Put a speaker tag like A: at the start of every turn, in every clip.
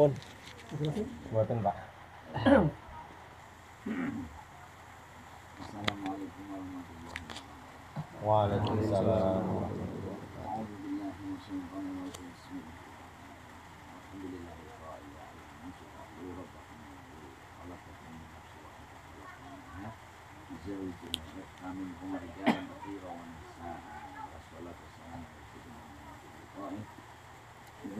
A: pun buatan pak
B: Assalamualaikum warahmatullahi wabarakatuh.
A: Waalaikumsalam
B: أعوذ بالله من الشيطان الرجيم بسم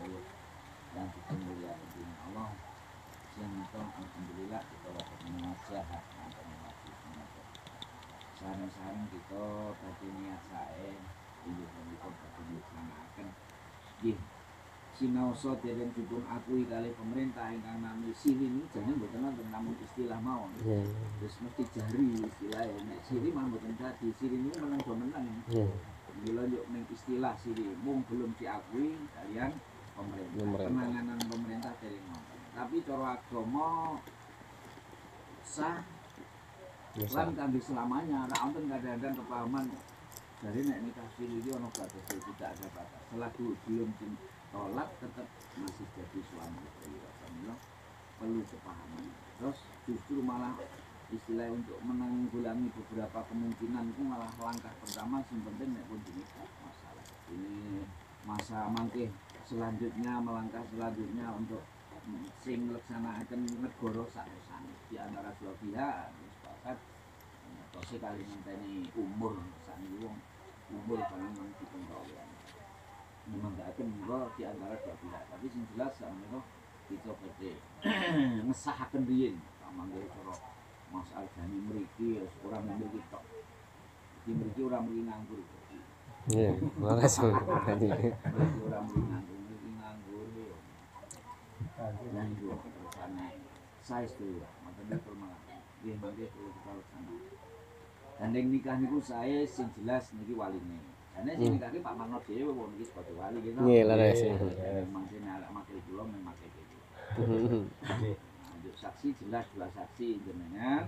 B: sedaya dan kita mulyakaken dening Allah sing menika alhamdulillah kita dapat menasihat wonten wajib menika sareng-sareng kita. Badhe niat sae inggih menika badhe dilaksanaken nggih sinaosa dereng dipun akui kali pemerintah ingkang nami siri ini mboten wonten namun istilah mawon
A: Iya,
B: terus mesti jari istilahnya nek siri mah mboten dadi siri ini menang menang
A: iya.
B: Bila yuk istilah siri mung belum diakui kalian pemerintah.
A: Pemerintah.
B: Penanganan pemerintah wonten. Tapi cara agama sah
A: Iya,
B: lan kangge selamanya ra wonten kadang-kadang kepahaman dari nek nikah siri iki ono batas tidak ada batas. Selagi belum ditolak tetap masih jadi suami istri. Rasanya perlu kepahaman. Terus justru malah istilah untuk menanggulangi beberapa kemungkinan itu malah langkah pertama yang penting nek pun dinikah masalah ini masa mangke selanjutnya melangkah selanjutnya untuk sing melaksanakan negara sakesane di antara dua pihak sepakat terus kali ngenteni umur sakniki wong umur barang nang dipengaruhi memang gak akan monggo di antara dua pihak tapi sing jelas sakmenika kita badhe ngesahaken riyin mangke cara Mas Arjani mriki wis ora memiliki tok. Di mriki ora mriki nganggur.
A: Iya,
B: laksana. Gandeng nikah niku saya sing jelas niki waline. Karena sing
A: Hmm.
B: nikah Pak Marno dhewe wong niki sebagai wali gitu.
A: Leres.
B: Nek arek kula gitu. Saksi jelas dua saksi jenengan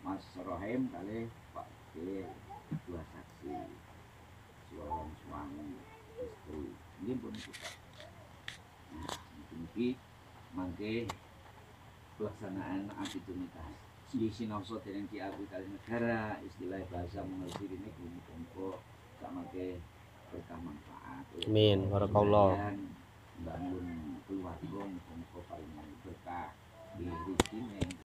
B: Mas Rohim kali Pak dua saksi seorang suami kita nah mungkin mangke pelaksanaan akad nikah di sinauso dengan diakui kali negara istilah bahasa mengerti ini kumpul gak make berkah manfaat
A: Amin. Barakallah.
B: Bangun keluarga paling berkah di